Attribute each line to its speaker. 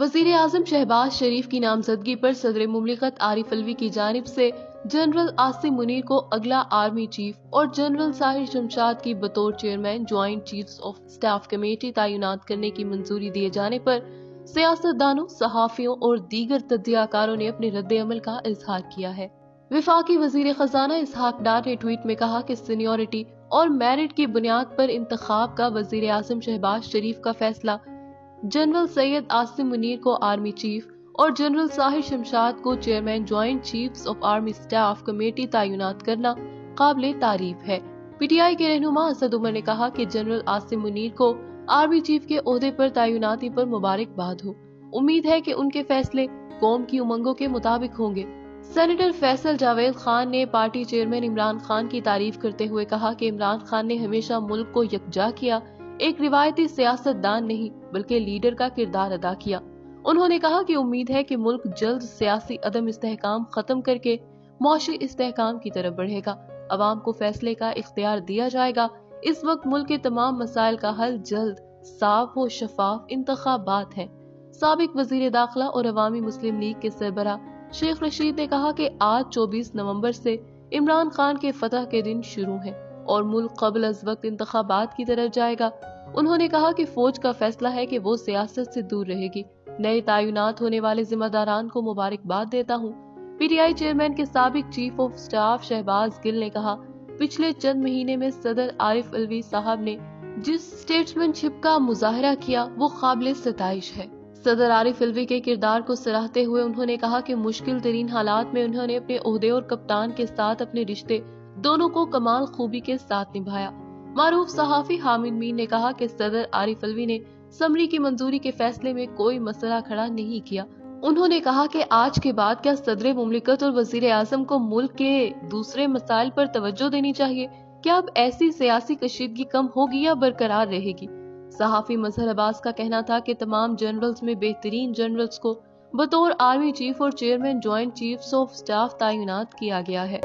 Speaker 1: वज़ीर आज़म शहबाज शरीफ की नामजदगी पर सदर मुमलिकत आरिफ अलवी की जानब से जनरल आसिम मुनीर को अगला आर्मी चीफ और जनरल साहिर शमशाद की बतौर chairman joint chiefs of staff committee तैनात करने की मंजूरी दिए जाने पर सियासतदानों, सहाफियों और दीगर तजियाकारों ने अपने रद्द अमल का इजहार किया है। विफाकी वज़ीर खजाना इसहाक डार ने ट्वीट में कहा कि सीनियोरिटी और मेरिट की बुनियाद पर इंतखाब का वज़ीर आज़म शहबाज शरीफ का फैसला जनरल सैयद आसिम मुनीर को आर्मी चीफ और जनरल साहिर शमशाद को chairman joint chiefs of army staff committee तैनात करना काबिल तारीफ़ है। पीटीआई के रहनुमा असद उमर ने कहा कि जनरल आसिम मुनीर को आर्मी चीफ के ओहदे पर तैनाती पर मुबारकबाद हो। उम्मीद है कि उनके फैसले कौम की उमंगों के मुताबिक होंगे। सेनेटर फैसल जावेद खान ने पार्टी चेयरमैन इमरान खान की तारीफ़ करते हुए कहा कि इमरान खान ने हमेशा मुल्क को यकजा किया एक रिवायती सियासतदान नहीं, बल्कि लीडर का किरदार अदा किया। उन्होंने कहा कि उम्मीद है कि मुल्क जल्द सियासी अदम इस्तेकाम खत्म करके मौशी इस्तेकाम की तरफ़ बढ़ेगा। अवाम को फैसले का इख्तियार दिया जाएगा। इस वक्त मुल्क के तमाम मसाइल का हल जल्द साफ़ व शफाफ इंतबात है। सबक वज़ीर दाखिला और अवामी मुस्लिम लीग के सरबरा शेख रशीद ने कहा कि आज 24 नवंबर से इमरान खान के फतह के दिन शुरू हैं। और मुल्क कबल अज वक्त इंतबात की तरफ़ जाएगा। उन्होंने कहा कि फौज का फैसला है कि वो सियासत से दूर रहेगी। नए तयनात होने वाले जिम्मेदारान को मुबारकबाद देता हूँ। पीटीआई चेयरमैन के सबक chief of staff Shahbaz Gill ने कहा, पिछले चंद महीने में सदर आरिफ अलवी साहब ने जिस स्टेट्समैनशिप का मुजाहरा किया, वो काबिल सताइश है। सदर आरिफ अलवी के किरदार को सराहते हुए उन्होंने कहा कि मुश्किल तरीन हालात में उन्होंने अपने अहदे और कप्तान के साथ अपने रिश्ते दोनों को कमाल खूबी के साथ निभाया। मारूफ सहाफी हामिद मीन ने कहा कि सदर आरिफ अलवी ने समरी की मंजूरी के फैसले में कोई मसला खड़ा नहीं किया। उन्होंने कहा कि आज के बाद क्या सदर मुमलिकत और वज़ीर आज़म को मुल्क के दूसरे मसाइल पर तवज्जो देनी चाहिए? क्या अब ऐसी सियासी कशीदगी कम होगी या बरकरार रहेगी? सहाफी मजहर अब्बास का कहना था कि तमाम जनरल्स में बेहतरीन जनरल्स को बतौर आर्मी चीफ और chairman joint chief of staff तैनात किया गया है।